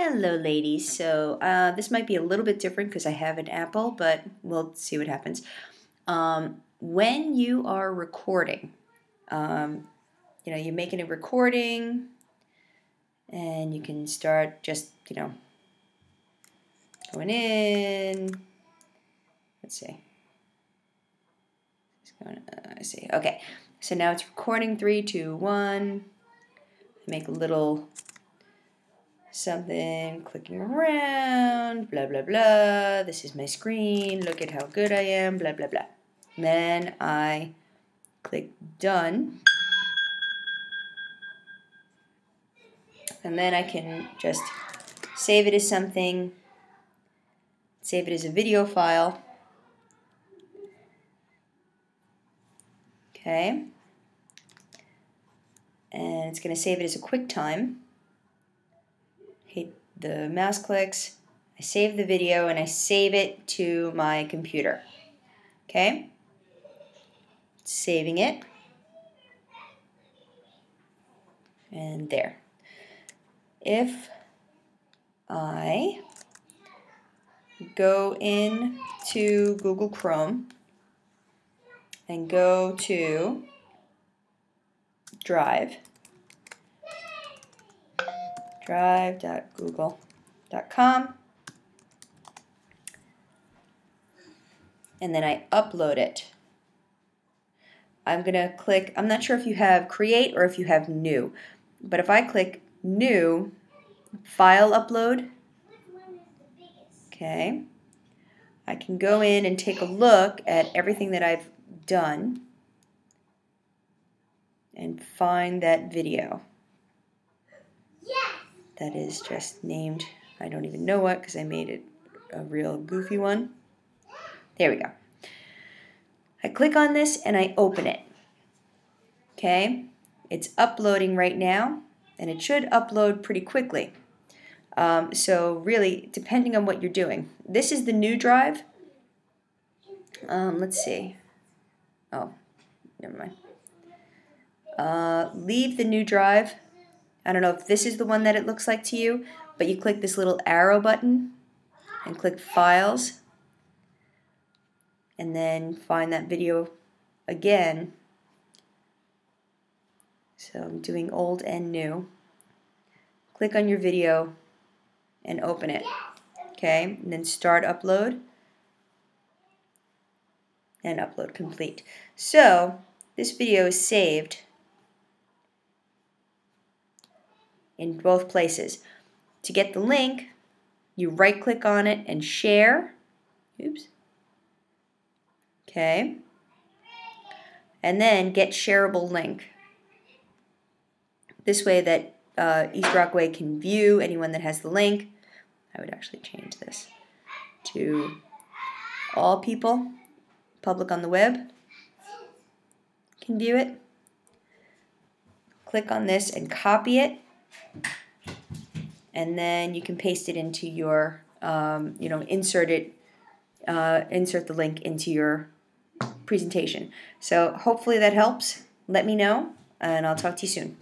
Hello ladies, so uh, this might be a little bit different because I have an Apple, but we'll see what happens. Um, when you are recording, um, you know, you're making a recording and you can start just, you know, going in. Let's see. Going, uh, I see. Okay, so now it's recording three, two, one. Make a little something, clicking around, blah, blah, blah. This is my screen. Look at how good I am, blah, blah, blah. Then I click done. And then I can just save it as something, save it as a video file. Okay. And it's going to save it as a QuickTime the mouse clicks, I save the video and I save it to my computer. Okay? Saving it. And there. If I go in to Google Chrome and go to Drive, drive.google.com. And then I upload it. I'm going to click, I'm not sure if you have create or if you have new, but if I click new, file upload, okay, I can go in and take a look at everything that I've done and find that video that is just named, I don't even know what because I made it a real goofy one. There we go. I click on this and I open it. Okay, it's uploading right now and it should upload pretty quickly. Um, so really, depending on what you're doing. This is the new drive. Um, let's see. Oh, never mind. Uh, leave the new drive I don't know if this is the one that it looks like to you, but you click this little arrow button and click Files and then find that video again. So I'm doing old and new. Click on your video and open it. Okay, and then start upload and upload complete. So this video is saved in both places. To get the link, you right click on it and share. Oops. Okay. And then get shareable link. This way that uh, East Rockaway can view anyone that has the link. I would actually change this to all people, public on the web can view it. Click on this and copy it and then you can paste it into your, um, you know, insert it, uh, insert the link into your presentation. So hopefully that helps. Let me know, and I'll talk to you soon.